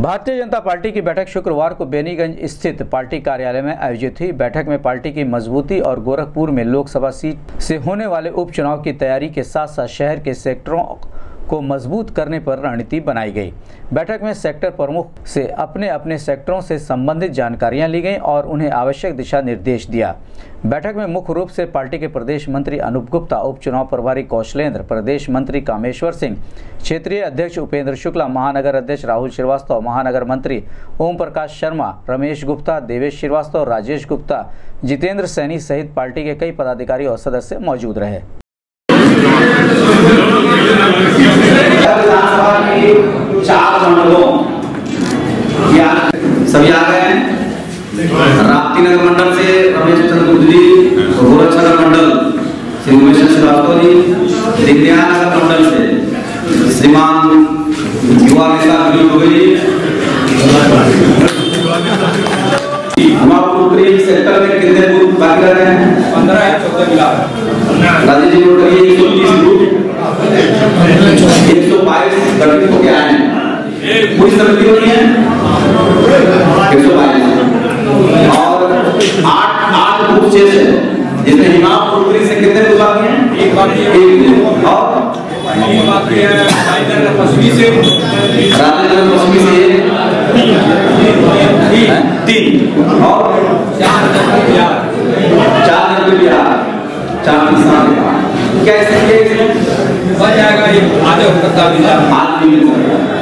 Bharatiya Janata party की बैठक शुक्रवार को बेनीगंज स्थित पार्टी कार्यालय में आयोजित हुई। बैठक में पार्टी की मजबूती और गोरखपुर में लोकसभा सीट से होने वाले उपचुनाव की तैयारी के साथ साथ शहर के सेक्टरों को मज़बूत करने पर रणनीति बनाई गई। बैठक में सेक्टर प्रमुख से अपने अपने सेक्टरों से संबंधित जानकारियाँ ली गईं और उन्हें आवश्यक दिशा निर्देश दिया। बैठक में मुख्य रूप से पार्टी के प्रदेश मंत्री अनूप गुप्ता, उपचुनाव प्रभारी कौशलेंद्र, प्रदेश मंत्री कामेश्वर सिंह, क्षेत्रीय अध्यक्ष उपेंद्र शुक्ला, महानगर अध्यक्ष राहुल श्रीवास्तव, महानगर मंत्री ओम प्रकाश शर्मा, रमेश गुप्ता, देवेश श्रीवास्तव, राजेश गुप्ता, जितेंद्र सैनी सहित पार्टी के कई पदाधिकारी और सदस्य मौजूद रहे विधानसभा के चार मंडलों या सभी आ गए हैं। राप्ती नगर मंडल से रमेश चंद्र गुप्त जी गोरखनगर मंडल श्री उमेश श्रीवास्तव जी दिव्या नगर मंडल से श्रीमान युवा नेता विनोद दुबे जी हमारे उत्तरी सेक्टर में कितने बूथ बाकी रह रहे हैं? पंद्रह है चौदह मिला राजेश जी एक सौ तीस बूथ। एक सौ बाईस गठित होके आए हैं। पूरी समिति होती है? एक सौ बाईस और आठ आठ बूथ शेष है। जिसमें हिमाम उत्तरी से कितने बूथ बाकी हैं? एक बाकी है। एक और? तीन बाकी है राजनगर पश्चिमी से। राजेंद्र पश्चिमी से एक। तीन। और? चार बिहार। चार नंबर बिहार। चार किसान कैसे कैसे बन जाएगा ये। आधे आज भी मिल सकता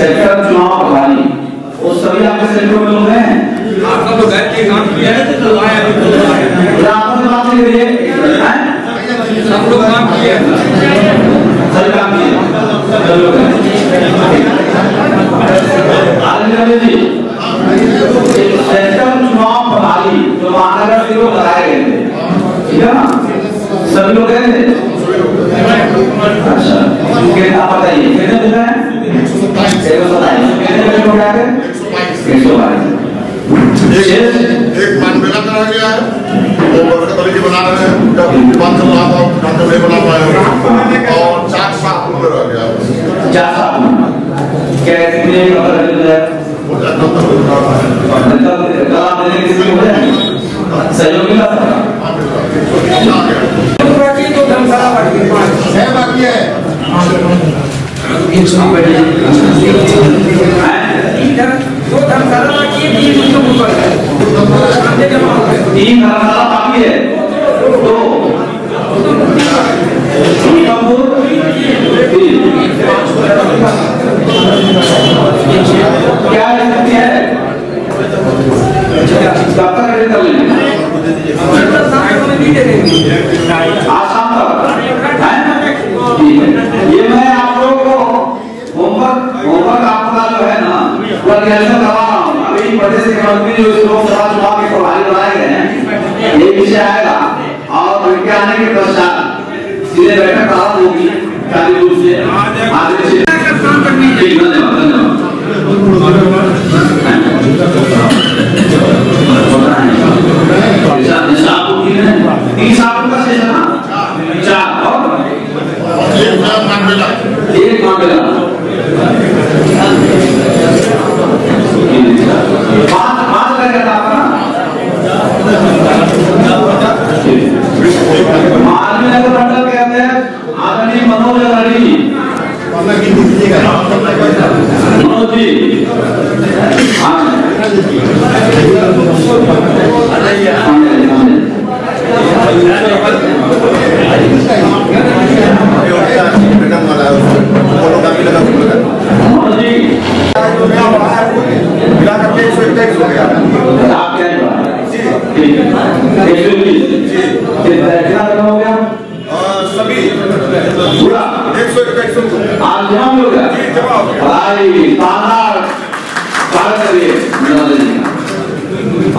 सेक्टर चुनाव प्रभारी वो सभी आपके सेक्टर में लोग हैं। आपका तो के काम किया है। तो आया तो आपस में बात नहीं करिए हैं? सब लोग काम किए हैं सभी काम किए सब लोग हैं आनंद जी सेक्टर चुनाव प्रभारी जो महानगर से लोग लगाए गए थे ठीक है ना सभी लोग गए थे अच्छा कितना बताइए कितने दिन है एक सौ सताईस कितने बजे हो गया एक सौ बाईस शेष एक मानवेला करा गया है। वो वर्ग कमेटी बना रहे हैं। जब बात चल रहा था डॉक्टर नहीं बना पाए और चार सात नंबर रह गया है। चार था वो बना रहा है। को है सहयोग गया। है बाकी है। दो धर्मशाला है? तीन उसको ऊपर है तीन धर्मशाला बाकी है दो क्या स्थिति है कब तक रेडी कर लेंगे आज शाम तक हैं? ठीक है। ये मैं आप लोगों को होमवर्क होमवर्क आपका जो है वो कैसे हूँ अभी प्रदेश के मंत्री जो लोकसभा चुनाव के प्रभारी बनाए गए हैं ये विषय आएगा और उनके आने के पश्चात सीधे बैठक प्रारंभ होगी चालीस रूप से आगे धन्यवाद धन्यवाद तीस आपको का शेष है ना चार और एक है मानवेला एक मामला पाँच पाँच लगे था आपका मालवी नगर मंडल कहते हैं आदरणीय मनोज अग्रणी जी मनोज जी हाँ सामने, सामने। मैडम वाला है उसमें फोटोकॉपी लगा के लगा मनोज जी मिला करके एक सौ इक्कीस हो गया आप क्या ठीक है एक सौ बीस कितना हो गया और सभी पूरा एक सौ इक्कीस आज जमा भी हो गया जी, जमा हो गया। भाई तानार स्वागत करिए नंदन जी का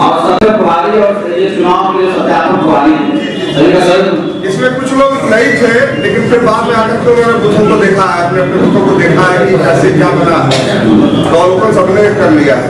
और सत्र प्रभारी और ये चुनाव के सत्यापन प्रभारी हैं। सभी का सर इसमें कुछ लोग नहीं थे लेकिन फिर बाद में आकर के उन्होंने बुथों को देखा है अपने अपने बुथों को देखा है कि कैसे क्या बना है। तो अवलोकन सबने कर लिया है।